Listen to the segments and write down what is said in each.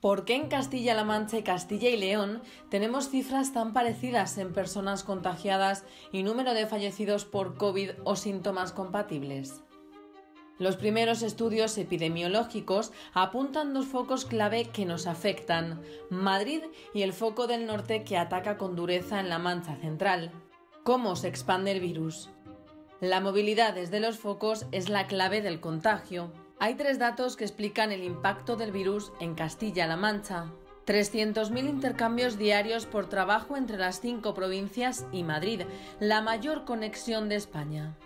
¿Por qué en Castilla-La Mancha y Castilla y León tenemos cifras tan parecidas en personas contagiadas y número de fallecidos por COVID o síntomas compatibles? Los primeros estudios epidemiológicos apuntan dos focos clave que nos afectan, Madrid y el foco del norte que ataca con dureza en la Mancha Central. ¿Cómo se expande el virus? La movilidad desde los focos es la clave del contagio. Hay tres datos que explican el impacto del virus en Castilla-La Mancha. 300.000 intercambios diarios por trabajo entre las cinco provincias y Madrid, la mayor conexión de España.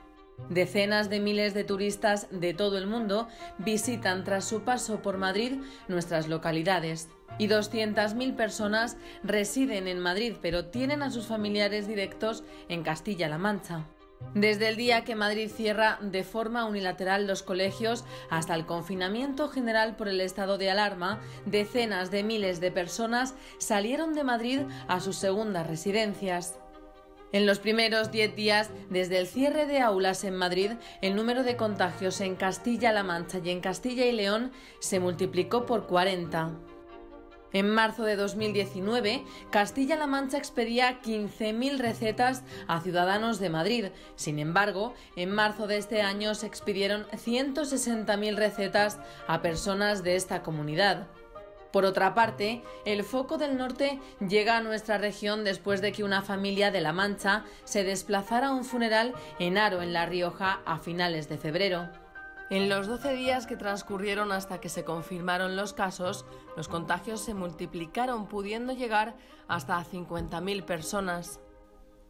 Decenas de miles de turistas de todo el mundo visitan tras su paso por Madrid nuestras localidades. Y 200.000 personas residen en Madrid pero tienen a sus familiares directos en Castilla-La Mancha. Desde el día que Madrid cierra de forma unilateral los colegios hasta el confinamiento general por el estado de alarma, decenas de miles de personas salieron de Madrid a sus segundas residencias. En los primeros 10 días, desde el cierre de aulas en Madrid, el número de contagios en Castilla-La Mancha y en Castilla y León se multiplicó por 40. En marzo de 2019, Castilla-La Mancha expedía 15.000 recetas a ciudadanos de Madrid. Sin embargo, en marzo de este año se expidieron 160.000 recetas a personas de esta comunidad. Por otra parte, el foco del norte llega a nuestra región después de que una familia de La Mancha se desplazara a un funeral en Aro, en La Rioja, a finales de febrero. En los 12 días que transcurrieron hasta que se confirmaron los casos, los contagios se multiplicaron pudiendo llegar hasta 50.000 personas.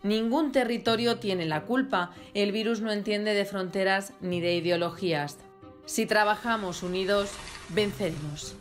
Ningún territorio tiene la culpa, el virus no entiende de fronteras ni de ideologías. Si trabajamos unidos, venceremos.